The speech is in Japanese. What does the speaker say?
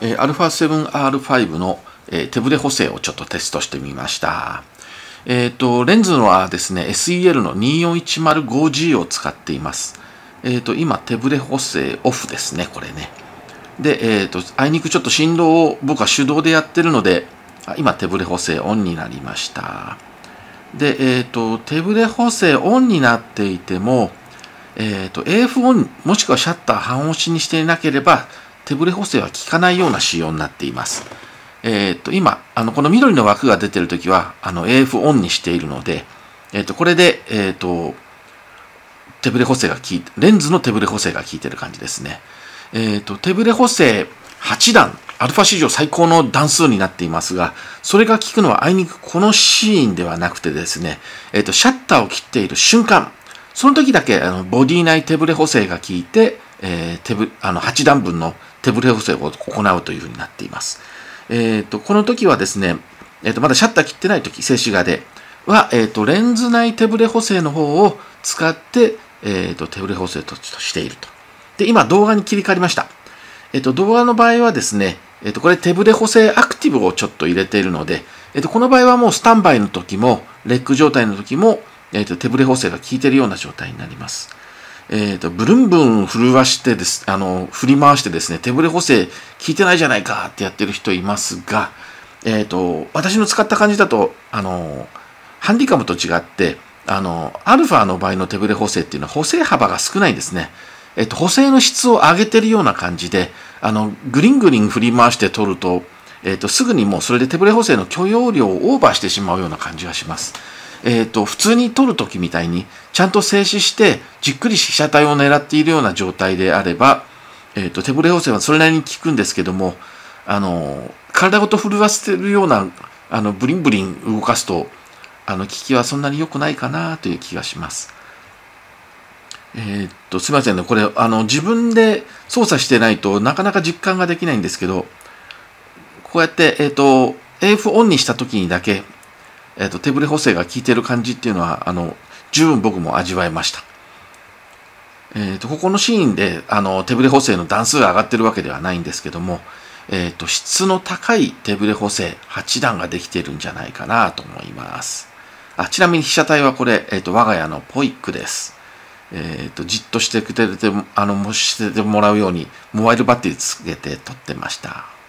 え、α7R5 の、え、手ブレ補正をちょっとテストしてみました。えっ、ー、と、レンズはですね、SEL の 24105G を使っています。えっ、と、今、手ブレ補正オフですね、これね。で、えっ、と、あいにくちょっと振動を僕は手動でやってるので、今、手ブレ補正オンになりました。で、えっ、と、手ブレ補正オンになっていても、えっ、と、AF オン、もしくはシャッター半押しにしていなければ、手ブレ補正は効かないような仕様になっています。えっ、と、今、あの、この緑の枠が出てるときは、あの、AF オンにしているので、えっ、と、これで、えっ、と、手ブレ補正が効いて、レンズの手ブレ補正が効いてる感じですね。えっ、と、手ブレ補正8段、アルファ史上最高の段数になっていますが、それが効くのはあいにくこのシーンではなくてですね、えっ、と、シャッターを切っている瞬間、その時だけあのボディ内手ブレ補正が効いて、えー、手ぶあの8段分の手ブレ補正を行うというふうになっています。えーと、この時はですね、えーと、まだシャッター切ってない時、静止画では、えーと、レンズ内手ブレ補正の方を使って、えー、と手ブレ補正としていると。で、今動画に切り替わりました。えー、と動画の場合はですね、えー、とこれ手ブレ補正アクティブをちょっと入れているので、えー、とこの場合はもうスタンバイの時も、レッグ状態の時も、えー、と手ブレ補正が効いているような状態になります。えっ、ー、と、ブルンブン震わしてです、あの、振り回してですね、手ブレ補正効いてないじゃないかってやってる人いますが、えっ、ー、と、私の使った感じだと、あの、ハンディカムと違って、あの、アルファの場合の手ブレ補正っていうのは補正幅が少ないんですね。えっ、ー、と、補正の質を上げてるような感じで、あの、グリングリン振り回して取ると、えっ、と、すぐにもうそれで手ブレ補正の許容量をオーバーしてしまうような感じがします。えっ、ー、と、普通に撮るときみたいに、ちゃんと静止して、じっくり被写体を狙っているような状態であれば、えっ、ー、と、手ブレ補正はそれなりに効くんですけども、あの、体ごと震わせてるような、あの、ブリンブリン動かすと、あの、効きはそんなに良くないかなという気がします。えっと、すみませんね。これ、あの、自分で操作してないとなかなか実感ができないんですけど、こうやって、えっと、AF オンにした時にだけ、えーと、手ブレ補正が効いてる感じっていうのはあの十分僕も味わえました。えーと、ここのシーンであの手ブレ補正の段数が上がってるわけではないんですけども、えーと、質の高い手ブレ補正8段ができてるんじゃないかなと思います。あちなみに被写体はこれ、えー、と我が家のポイックです。えー、とじっとしてくれてあのしててもらうようにモバイルバッテリーつけて撮ってました。